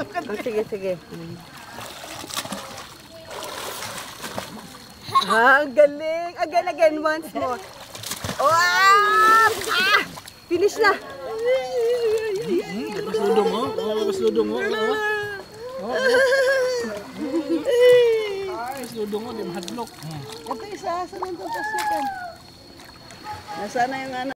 Oh, sige, sige. Ah, ang galing. Again, again, once more. Wow! Ah! Finish na. Labas ludong ano, oh. Ah? Oh, labas ludong oh. Oh. Oh. Ay, ludong oh, di mahadlok. Hmm. Ito isa, saan nandun pa second? Nasaan na yung ano?